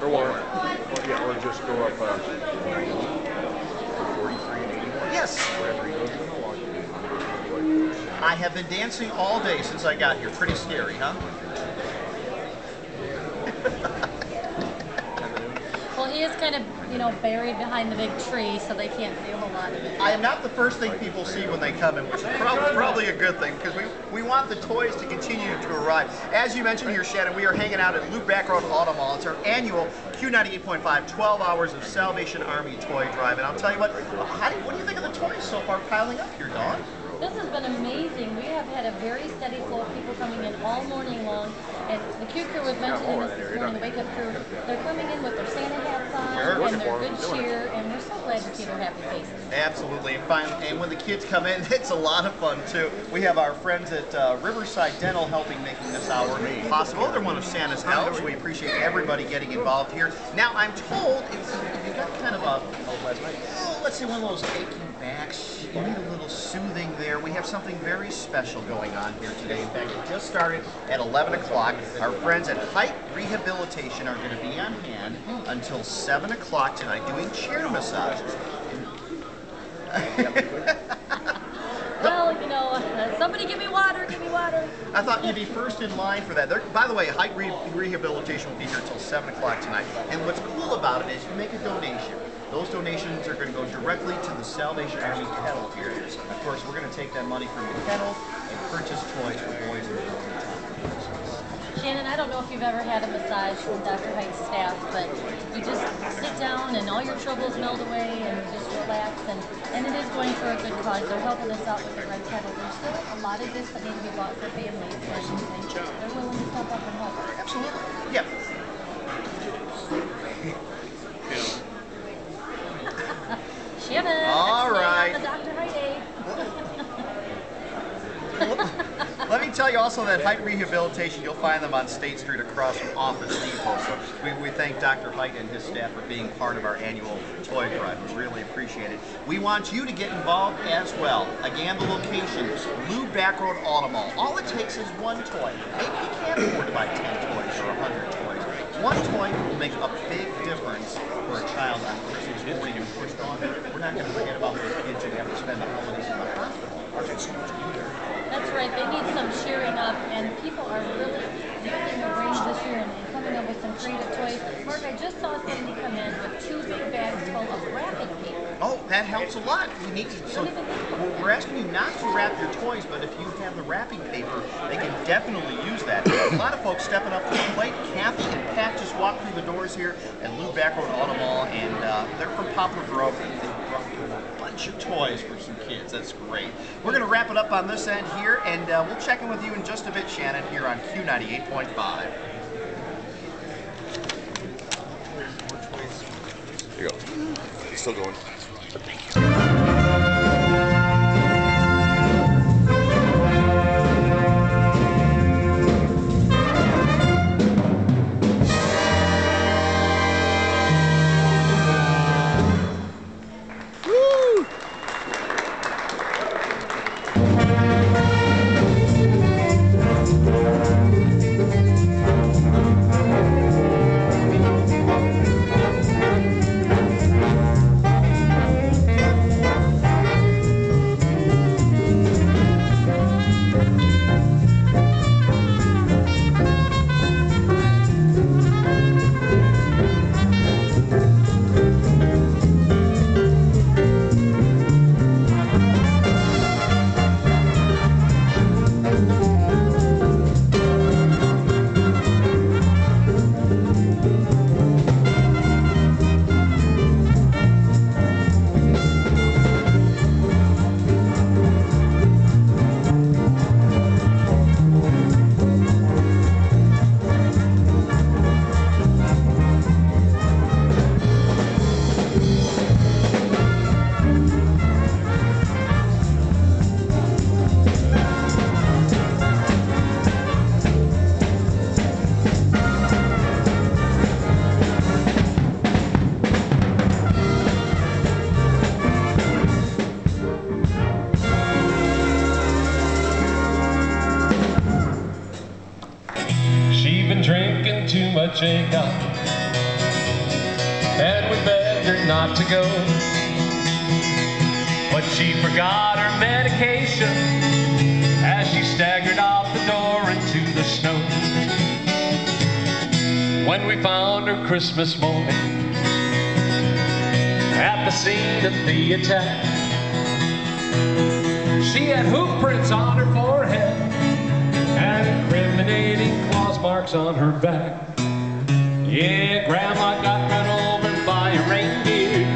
Or Walmart. Or, yeah, or just go up uh, for 43 and 81. Yes. Wherever he goes in Milwaukee. I have been dancing all day since I got here. Pretty scary, huh? Is kind of, you know, buried behind the big tree, so they can't see a whole lot of it. I am not the first thing people see when they come in, which is probably, probably a good thing because we, we want the toys to continue to arrive. As you mentioned here, Shannon, we are hanging out at Lou Bachrodt Auto Mall. It's our annual Q98.5 12 Hours of Salvation Army Toy Drive. And I'll tell you what, how do what do you think of the toys so far piling up here, Dawn? This has been amazing. We have had a very steady flow of people coming in all morning long. And the was mentioning this this morning, the Wake Up crew. They're coming in with their Santa hats on Sure. and their good cheer, and we're so glad to see their happy faces. Absolutely, and fine. And when the kids come in, it's a lot of fun too. We have our friends at uh, Riverside Dental helping making this hour possible. They're one of Santa's elves. We appreciate everybody getting involved here. Now, I'm told if if you've got kind of a, oh, let's say one of those aching backs, you need a little soothing there. We have something very special going on here today. In fact, it just started at 11 o'clock. Our friends at Height Rehabilitation are going to be on hand until 7 o'clock tonight doing chair massages. Well, you know, uh, somebody give me water, give me water. I thought you'd be first in line for that. They're, by the way, Height Re- Rehabilitation will be here until 7 o'clock tonight. And what's cool about it is you make a donation. Those donations are going to go directly to the Salvation Army Kennel here. Of course, we're going to take that money from the kennel and purchase toys for boys and girls in town. Shannon, I don't know if you've ever had a massage from Dr. Height's staff, but you just sit down and all your troubles melt away and you just relax. And, and it is going for a good cause. They're helping us out with the red kettle. There's still a lot of this that need to be bought for families, and they're willing to step up and help. Absolutely. Yeah. Shannon, All it's me, right. I'm the Dr. Height aide. Let me tell you also that Height Rehabilitation, you'll find them on State Street across from Office Depot. So we, we thank Dr. Height and his staff for being part of our annual toy drive. We really appreciate it. We want you to get involved as well. Again, the location, Lou Bachrodt Auto Mall. All it takes is one toy. Maybe you can't afford to buy 10 toys or 100 toys. One toy will make a big difference for a child on Christmas morning. Of course, we're not going to forget about those kids who have to spend the holidays in the hospital. Right. They need some cheering up, and people are really using the range this year and, and coming up with some creative toys. Mark, I just saw somebody come in with two big bags full of wrapping paper. Oh, that helps a lot. We need to, so we're- asking you not to wrap your toys, but if you have the wrapping paper, they can definitely use that. A lot of folks stepping up to the plate. Kathy and Pat just walked through the doors here and Lou Bachrodt Auto Mall, and uh, they're from Poplar Grove. They a bunch of toys for some kids. That's great. We're going to wrap it up on this end here, and uh, we'll check in with you in just a bit, Shannon, here on Q98.5. Here you go. It's still going. And we begged her not to go. But she forgot her medication as she staggered out the door into the snow. When we found her Christmas morning at the scene of the attack, she had hoof prints on her forehead and incriminating claws marks on her back. Yeah, Grandma got run over by a reindeer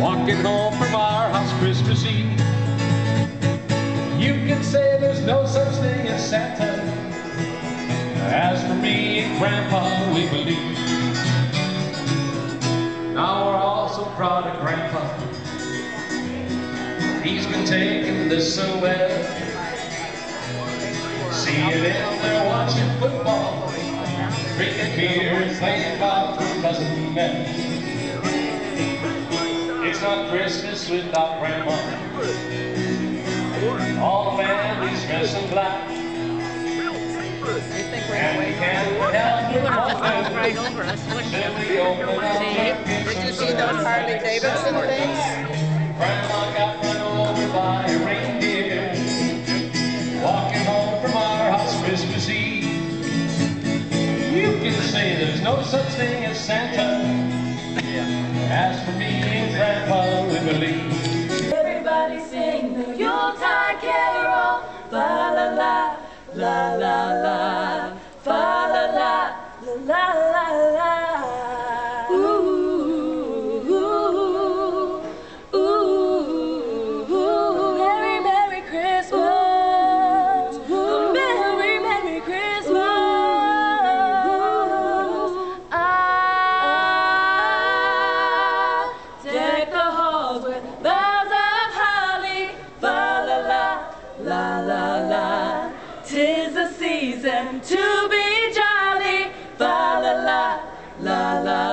walking home from our house Christmas Eve. You can say there's no such thing as Santa. As for me and Grandpa, we believe. Now we're all so proud of Grandpa. He's been taking this so well. Seeing him there watching football, drinking beer and playing golf with cousin Mel. It's not Christmas without Grandma. All the family's dressed in black. And we can't help but wonder right over us, wouldn't you? till we open up our gifts Did you see those Harley Davidson things? Me la la la.